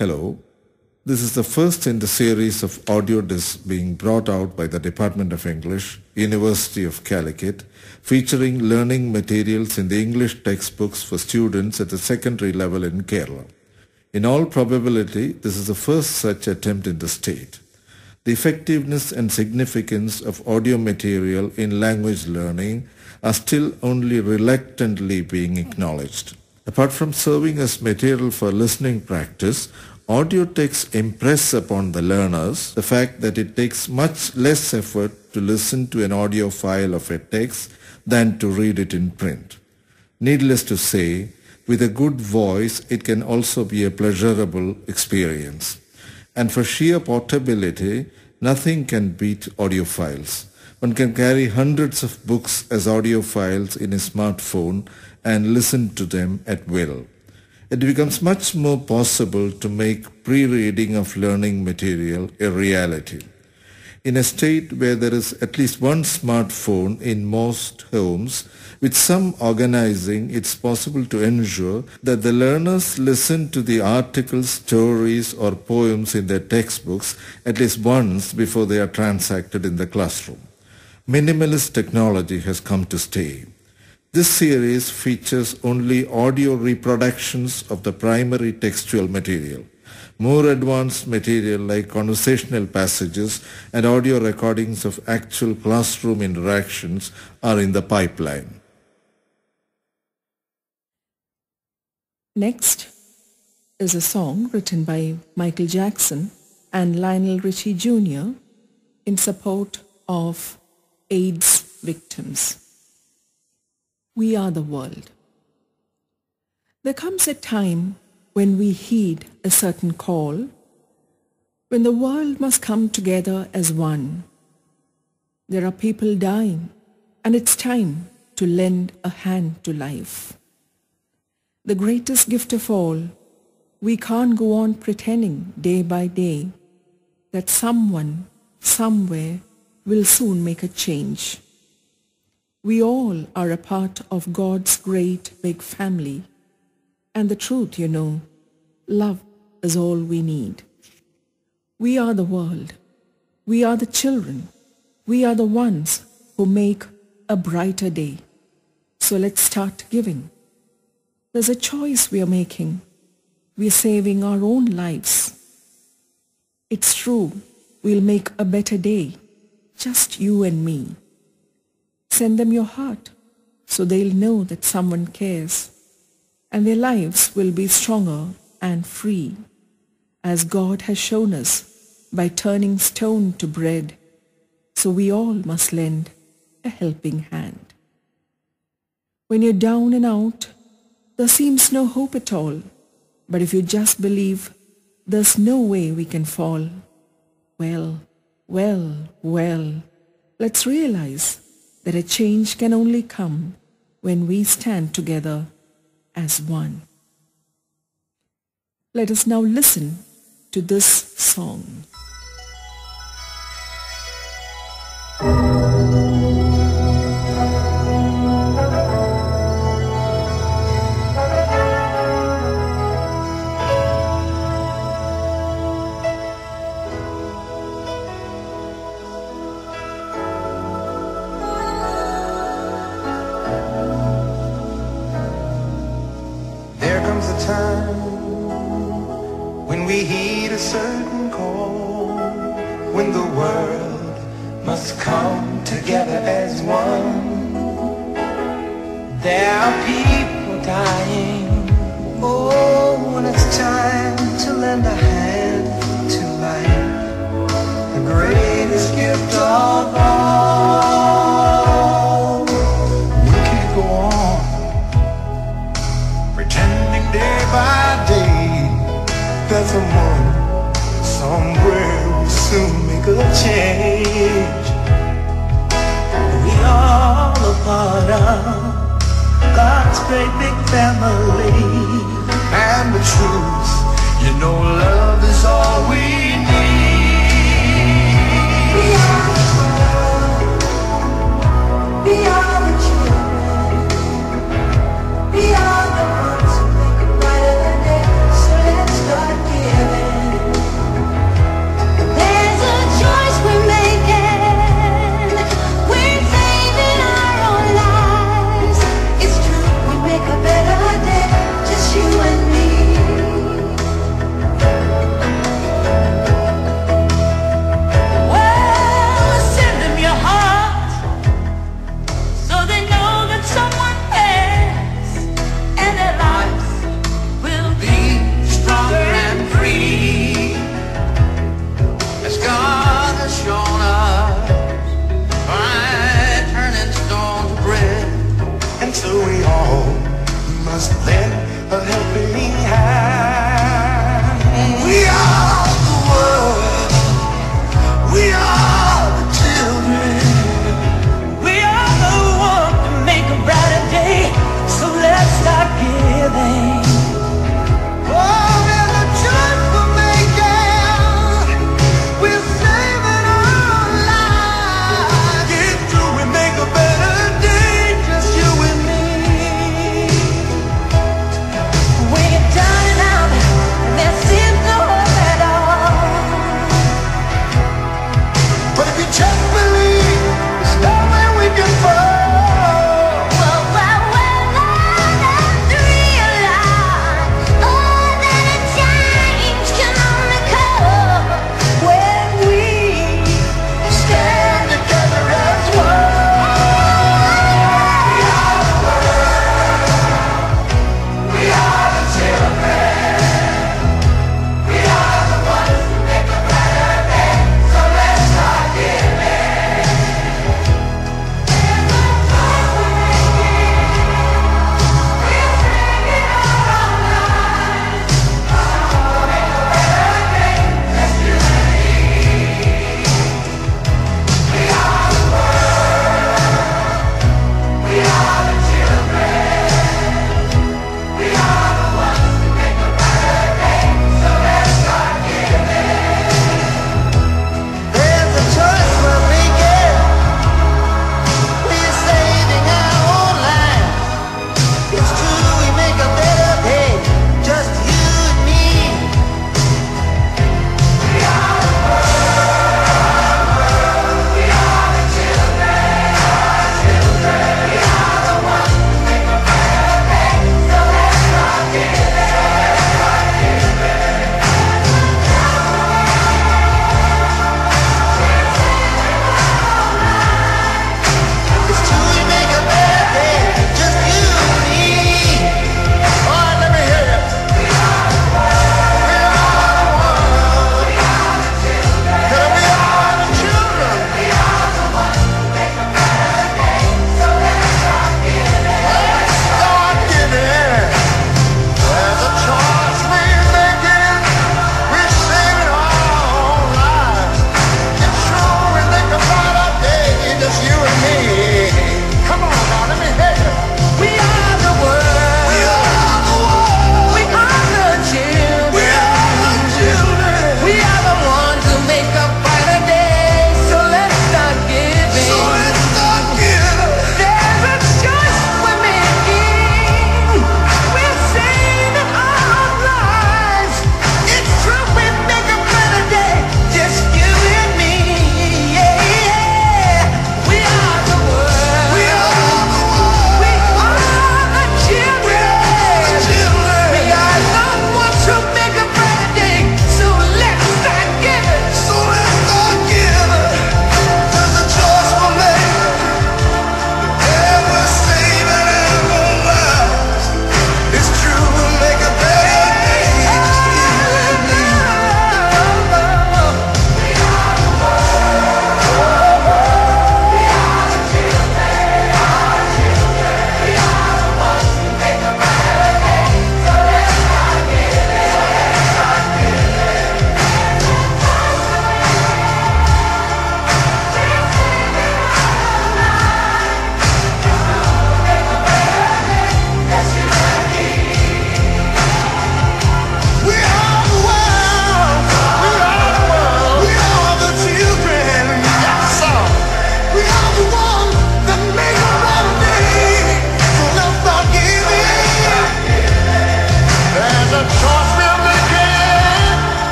Hello. This is the first in the series of audio discs being brought out by the Department of English, University of Calicut, featuring learning materials in the English textbooks for students at the secondary level in Kerala. In all probability, this is the first such attempt in the state. The effectiveness and significance of audio material in language learning are still only reluctantly being acknowledged. Apart from serving as material for listening practice, audio texts impress upon the learners the fact that it takes much less effort to listen to an audio file of a text than to read it in print. Needless to say, with a good voice, it can also be a pleasurable experience. And for sheer portability, nothing can beat audio files. One can carry hundreds of books as audio files in a smartphone and listen to them at will. It becomes much more possible to make pre-reading of learning material a reality. In a state where there is at least one smartphone in most homes, with some organizing, it's possible to ensure that the learners listen to the articles, stories or poems in their textbooks at least once before they are transacted in the classroom. Minimalist technology has come to stay. This series features only audio reproductions of the primary textual material. More advanced material like conversational passages and audio recordings of actual classroom interactions are in the pipeline. Next is a song written by Michael Jackson and Lionel Richie Jr. in support of AIDS victims. We are the world. There comes a time when we heed a certain call, when the world must come together as one. There are people dying, and it's time to lend a hand to life. The greatest gift of all, we can't go on pretending day by day that someone, somewhere, will soon make a change. We all are a part of God's great big family. And the truth, you know, love is all we need. We are the world. We are the children. We are the ones who make a brighter day. So let's start giving. There's a choice we are making. We are saving our own lives. It's true, we'll make a better day just you and me. Send them your heart so they'll know that someone cares and their lives will be stronger and free as God has shown us by turning stone to bread. So we all must lend a helping hand. When you're down and out, there seems no hope at all. But if you just believe there's no way we can fall, well, well, well, let's realize that a change can only come when we stand together as one. Let us now listen to this song. Time when we heed a certain call, when the world must come together as one. There are people dying. Oh, when it's time to lend a hand to life, the greatest gift of all. Make change. We all a part of God's great big family, and the truth, you know,